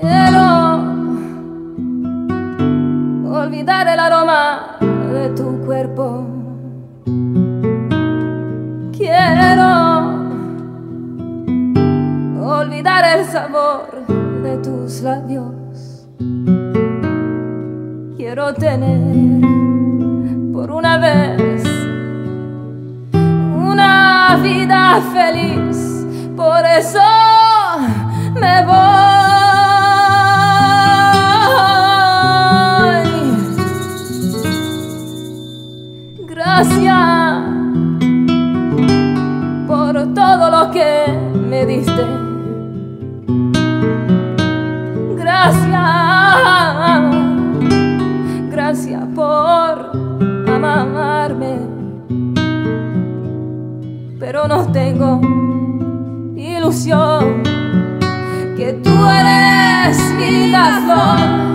Quiero olvidar el aroma de tu cuerpo. Quiero olvidar el sabor de tus labios. Quiero tener por una vez una vida feliz. Por eso me voy. Que me diste. Gracias, gracias por amarme. Pero no tengo ilusión que tú eres mi flor.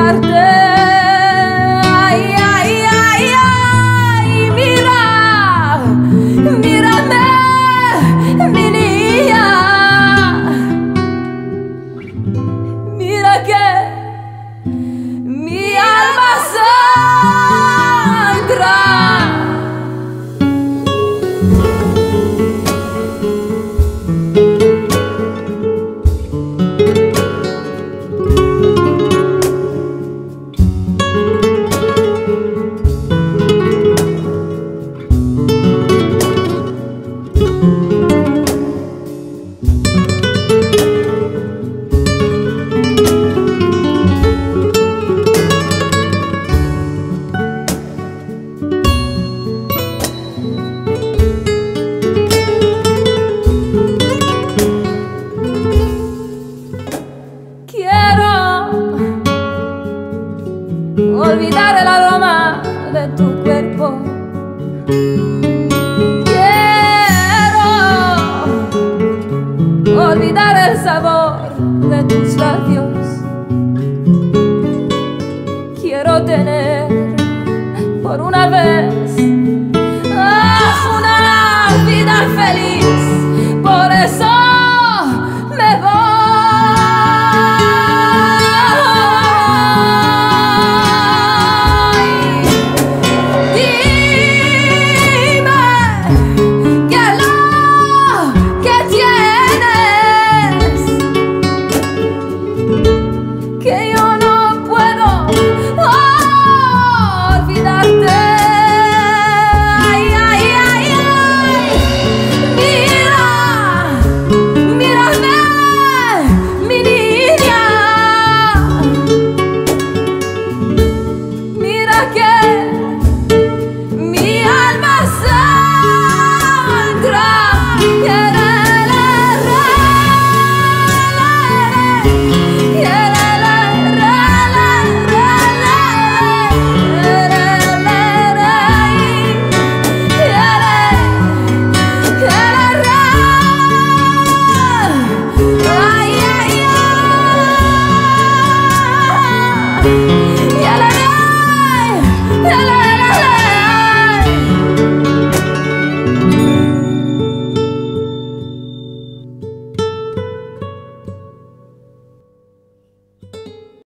tarde. El sabor de tus labios. Quiero tener por una vez ah, una vida feliz. Yalala Yalala